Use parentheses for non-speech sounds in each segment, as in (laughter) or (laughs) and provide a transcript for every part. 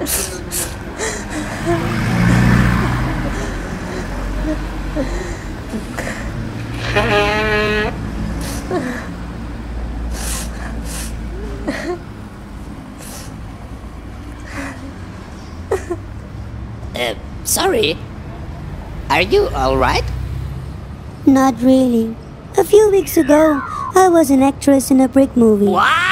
uh, sorry. Are you alright? Not really. A few weeks ago, I was an actress in a brick movie. What?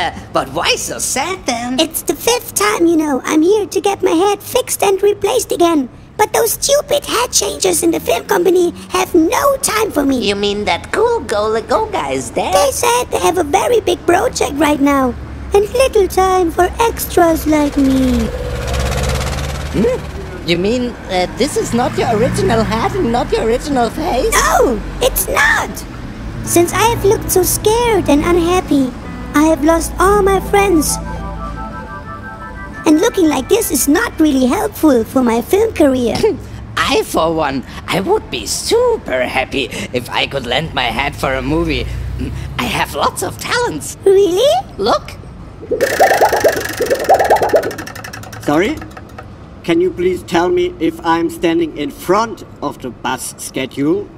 Uh, but why so sad then? It's the fifth time, you know, I'm here to get my head fixed and replaced again. But those stupid head changers in the film company have no time for me. You mean that golego guys there? They said they have a very big project right now and little time for extras like me. Hmm? You mean uh, this is not your original hat and not your original face? No, it's not. Since I have looked so scared and unhappy, I have lost all my friends and looking like this is not really helpful for my film career. (laughs) I, for one, I would be super happy if I could lend my hat for a movie. I have lots of talents. Really? Look. Sorry? Can you please tell me if I'm standing in front of the bus schedule?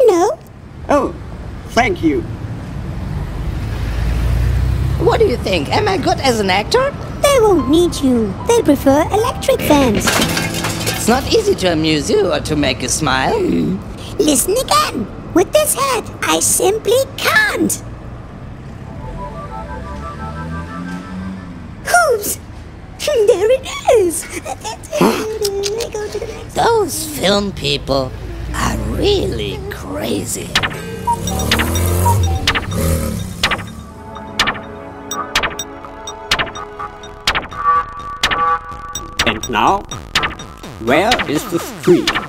No. Oh, thank you. What do you think? Am I good as an actor? They won't need you. They prefer electric fans. It's not easy to amuse you or to make you smile. Mm. Listen again. With this head, I simply can't. Oops! (laughs) There it is! (gasps) Those film people are really crazy. And now, where is the street?